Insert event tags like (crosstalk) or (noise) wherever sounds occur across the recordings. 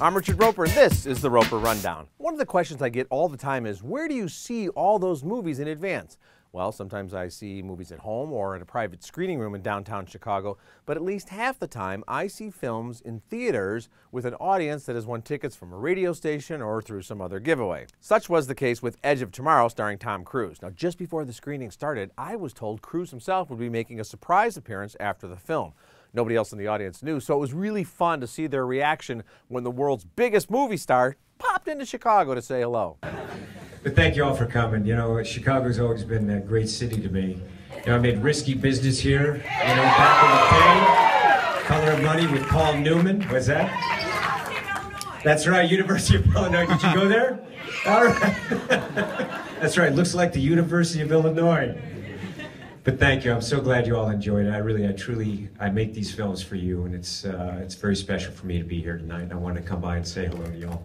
I'm Richard Roeper, and this is the Roeper Rundown. One of the questions I get all the time is where do you see all those movies in advance? Well, sometimes I see movies at home or in a private screening room in downtown Chicago, but at least half the time I see films in theaters with an audience that has won tickets from a radio station or through some other giveaway. Such was the case with Edge of Tomorrow starring Tom Cruise. Now, just before the screening started, I was told Cruise himself would be making a surprise appearance after the film. Nobody else in the audience knew, so it was really fun to see their reaction when the world's biggest movie star popped into Chicago to say hello. But thank you all for coming. You know, Chicago's always been a great city to me. You know, I made risky business here. You know, back in the day, Color of Money with Paul Newman. What's that? That's right, University of Illinois. Did you go there? All right. (laughs) That's right. Looks like the University of Illinois. But thank you. I'm so glad you all enjoyed it. I really, I truly, I make these films for you, and it's uh, it's very special for me to be here tonight. And I want to come by and say hello to y'all.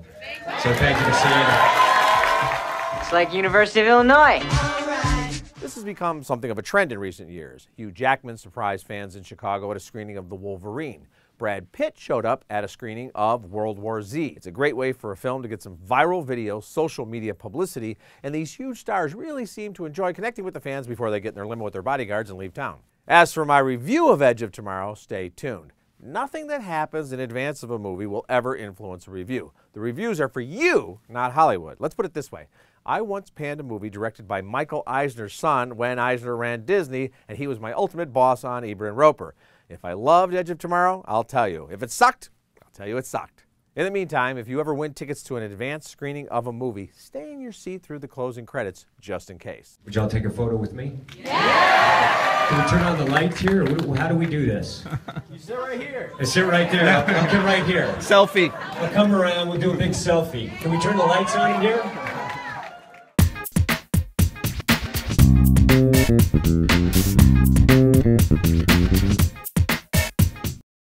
So thank you for seeing it. It's like University of Illinois. This has become something of a trend in recent years. Hugh Jackman surprised fans in Chicago at a screening of The Wolverine. Brad Pitt showed up at a screening of World War Z. It's a great way for a film to get some viral video, social media publicity, and these huge stars really seem to enjoy connecting with the fans before they get in their limo with their bodyguards and leave town. As for my review of Edge of Tomorrow, stay tuned. Nothing that happens in advance of a movie will ever influence a review. The reviews are for you, not Hollywood. Let's put it this way. I once panned a movie directed by Michael Eisner's son when Eisner ran Disney, and he was my ultimate boss on Ebert and Roeper. If I loved Edge of Tomorrow, I'll tell you. If it sucked, I'll tell you it sucked. In the meantime, if you ever win tickets to an advanced screening of a movie, stay in your seat through the closing credits just in case. Would y'all take a photo with me? Yeah! Can we turn on the lights here, or how do we do this? You sit right here. I sit right there. I'll, I'll get right here. Selfie. I'll come around. We'll do a big selfie. Can we turn the lights on in here?